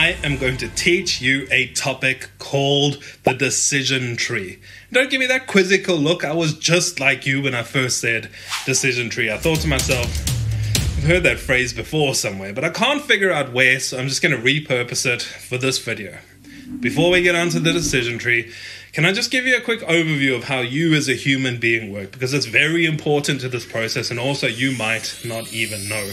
I am going to teach you a topic called the decision tree. Don't give me that quizzical look. I was just like you when I first said decision tree. I thought to myself, I've heard that phrase before somewhere, but I can't figure out where, so I'm just going to repurpose it for this video. Before we get onto the decision tree, can I just give you a quick overview of how you as a human being work? Because it's very important to this process, and also you might not even know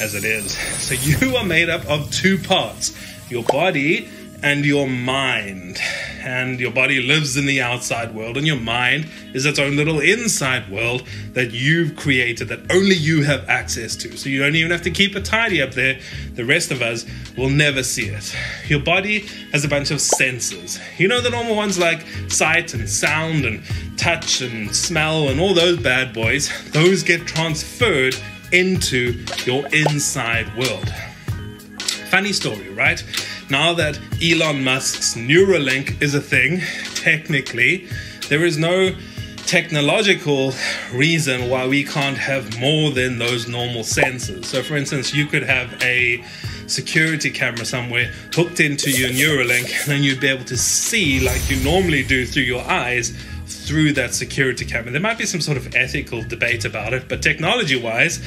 as it is. So you are made up of two parts your body and your mind. And your body lives in the outside world, and your mind is its own little inside world that you've created that only you have access to. So you don't even have to keep it tidy up there. The rest of us will never see it. Your body has a bunch of senses. You know the normal ones like sight and sound and touch and smell and all those bad boys, those get transferred into your inside world. Funny story, right? Now that Elon Musk's Neuralink is a thing, technically, there is no technological reason why we can't have more than those normal sensors. So, for instance, you could have a security camera somewhere hooked into your Neuralink, and then you'd be able to see, like you normally do through your eyes, through that security camera. There might be some sort of ethical debate about it, but technology wise,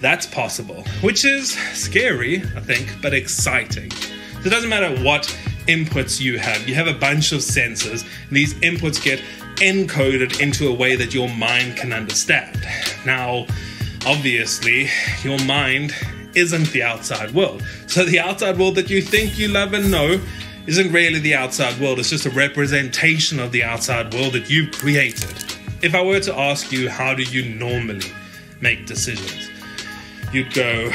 that's possible, which is scary, I think, but exciting. So it doesn't matter what inputs you have, you have a bunch of sensors, and these inputs get encoded into a way that your mind can understand. Now, obviously, your mind isn't the outside world. So the outside world that you think you love and know isn't really the outside world, it's just a representation of the outside world that you've created. If I were to ask you, how do you normally make decisions? You'd go,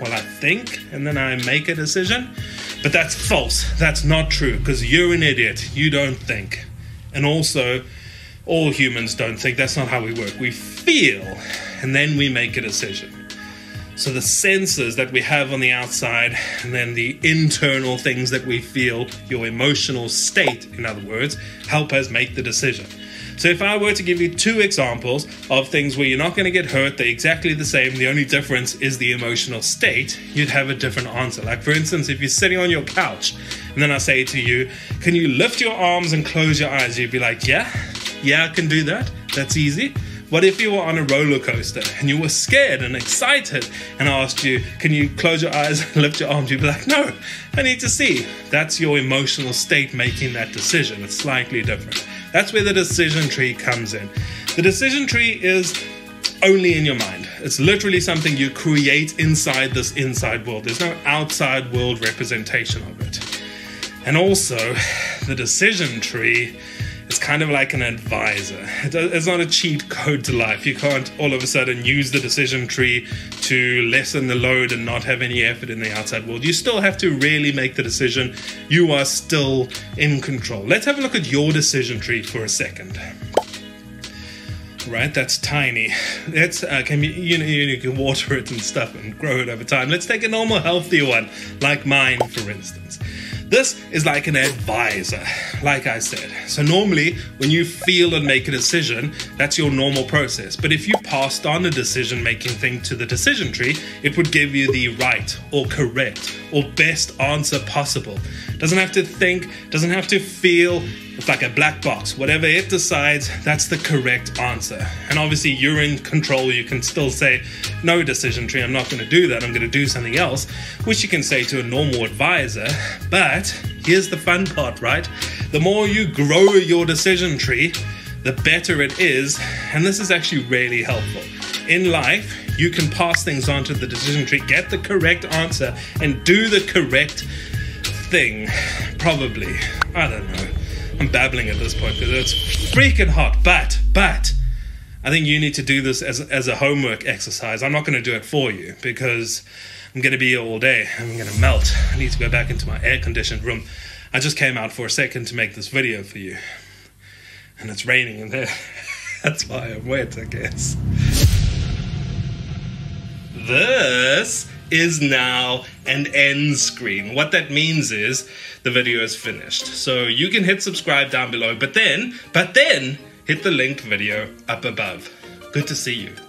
well, I think, and then I make a decision. But that's false. That's not true because you're an idiot. You don't think. And also, all humans don't think. That's not how we work. We feel and then we make a decision. So the senses that we have on the outside and then the internal things that we feel, your emotional state, in other words, help us make the decision. So if I were to give you two examples of things where you're not going to get hurt, they're exactly the same, the only difference is the emotional state, you'd have a different answer. Like for instance, if you're sitting on your couch and then I say to you, can you lift your arms and close your eyes? You'd be like, yeah, yeah, I can do that. That's easy. What if you were on a roller coaster and you were scared and excited and I asked you, Can you close your eyes and lift your arms? You'd be like, No, I need to see. That's your emotional state making that decision. It's slightly different. That's where the decision tree comes in. The decision tree is only in your mind. It's literally something you create inside this inside world. There's no outside world representation of it. And also, the decision tree kind of like an advisor. It's not a cheat code to life. You can't all of a sudden use the decision tree to lessen the load and not have any effort in the outside world. You still have to really make the decision. You are still in control. Let's have a look at your decision tree for a second. Right, that's tiny. That's uh, can be, you know you can water it and stuff and grow it over time. Let's take a normal, healthy one like mine, for instance. This is like an advisor, like I said. So, normally, when you feel and make a decision, that's your normal process. But if you passed on a decision making thing to the decision tree, it would give you the right or correct or best answer possible. Doesn't have to think, doesn't have to feel, it's like a black box. Whatever it decides, that's the correct answer. And obviously, you're in control. You can still say, no decision tree, I'm not going to do that. I'm going to do something else, which you can say to a normal advisor. But here's the fun part, right? The more you grow your decision tree, the better it is. And this is actually really helpful. In life, you can pass things on to the decision tree, get the correct answer, and do the correct thing. Probably. I don't know. I'm babbling at this point because it's freaking hot. But, but, I think you need to do this as, as a homework exercise. I'm not going to do it for you because I'm going to be here all day. I'm going to melt. I need to go back into my air conditioned room. I just came out for a second to make this video for you. And it's raining in there. That's why I'm wet, I guess. This is now an end screen. What that means is the video is finished. So you can hit subscribe down below, but then, but then hit the linked video up above. Good to see you.